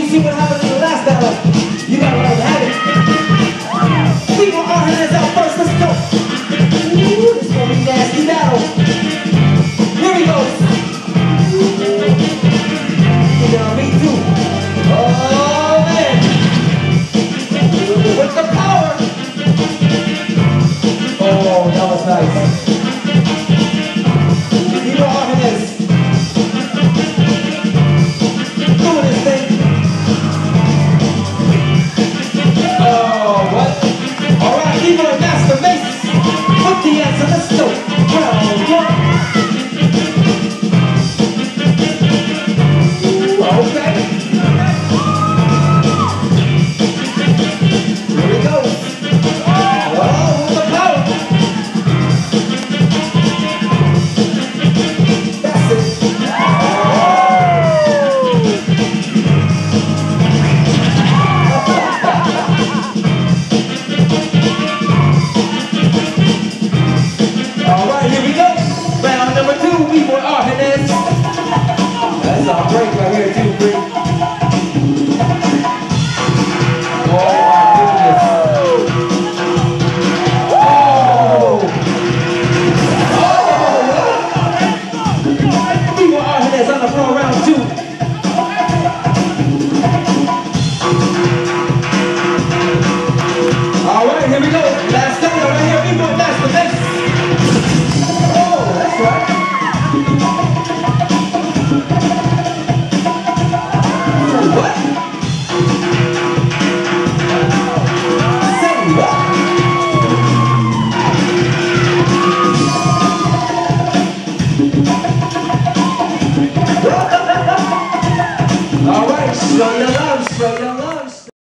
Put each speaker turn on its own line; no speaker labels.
you see what happened in the last battle. You gotta let them have it. People are hands out first, let's go. Ooh, this gonna be nasty battle. Here we go. You know, me too. Oh man. With the power. Oh, that was nice. Answer, let's go. One. Show your love, show your love.